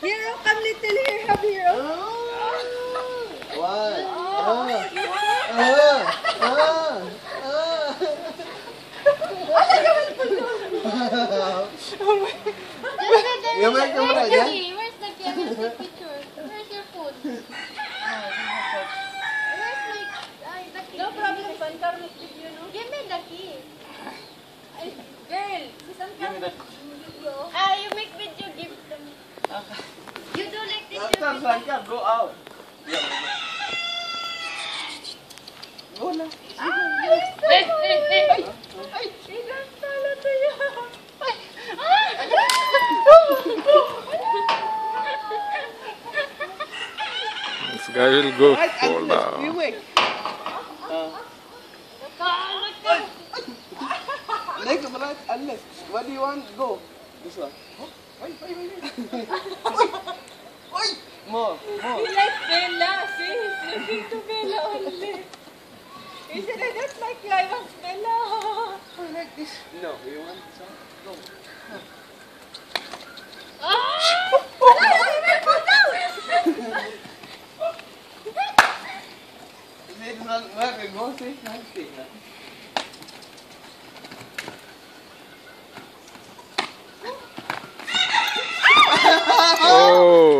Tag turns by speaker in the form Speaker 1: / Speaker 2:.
Speaker 1: Hero, oh, come little here, have hero.
Speaker 2: Oh. What? Oh. Ah. Ah. Ah. Ah. Ano naman
Speaker 3: po
Speaker 2: doon?
Speaker 3: Where's the? Where's the camera? Where's the picture? Where's your food? Where's my... Ay, the key.
Speaker 1: No problem, San Carlos, you know?
Speaker 3: Give me the key.
Speaker 1: Girl,
Speaker 3: si San Carlos. This. you
Speaker 2: After go out. Go na.
Speaker 1: Ay, ilan pala to yun?
Speaker 4: This guy will go
Speaker 2: Right,
Speaker 4: fall uh.
Speaker 2: unless you
Speaker 4: down.
Speaker 2: wait.
Speaker 3: Kaalat ka.
Speaker 2: Like. What do you want? Go. This one. Wait, wait, wait, wait. Oi! more, more.
Speaker 1: He likes Bella. See, he's looking to Bella only. He said, I don't like you. I want Bella.
Speaker 2: I like this. No, you want some? No. Ah! Oh, no. Ah! Dit is wel waar ik mooi zeg, maar ik zeg dat. Oh. oh.